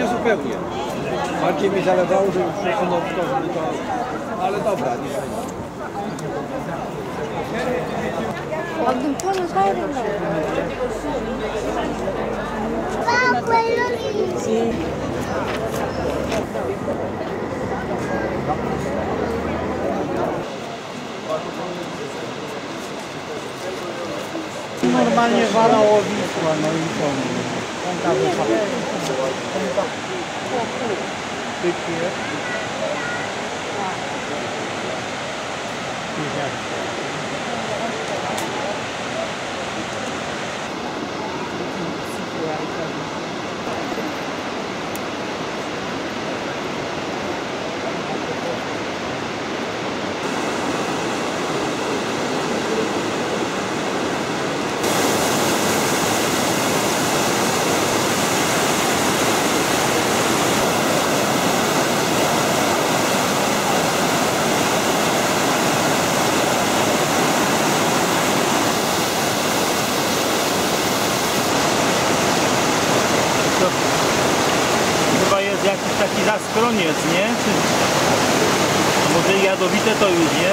nie zupełnie. Bardziej mi zalewało, że już ono to, to, ale dobra, nie Normalnie walało wisła, no i ciągle. 大部分的客户，包对企业的投，taki zaskroniec, nie? Czy... Może jadowite to już, nie?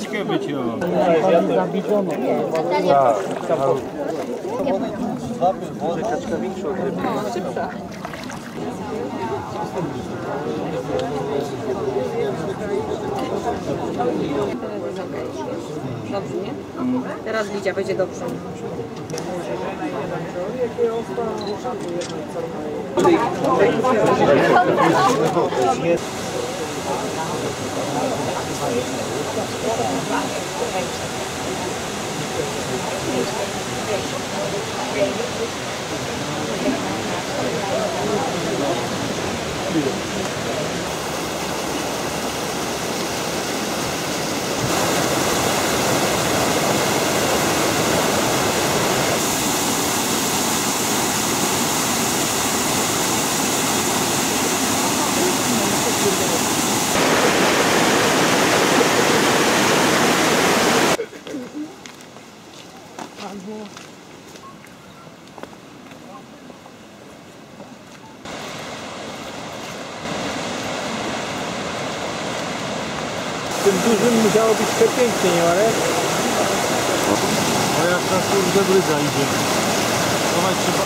Ciekawe być ją. Zabiczono. Tak, tak. Dwa wody, kaczka większa od ryby. Dobrze, nie? Teraz Lidia będzie dobrze. Tym dużym musiało być przepięknie, nie Marek? A jak na kurde bryza idzie. Zobaczcie, trzeba...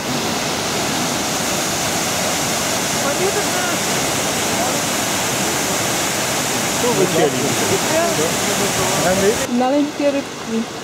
Tu wycięli. Maleńkie rybki.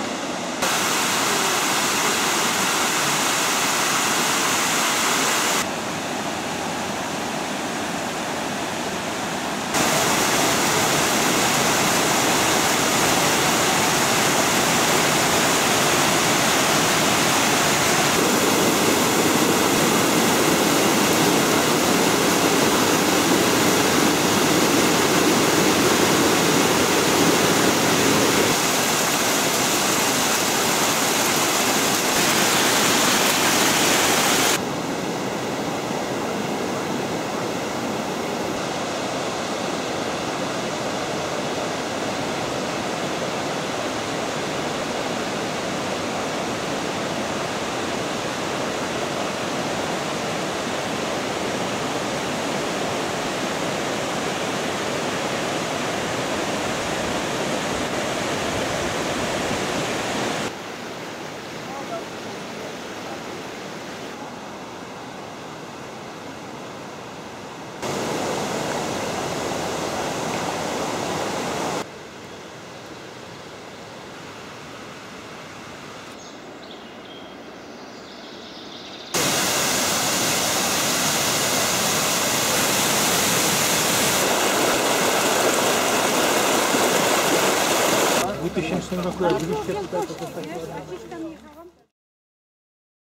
Скоро будешь что-то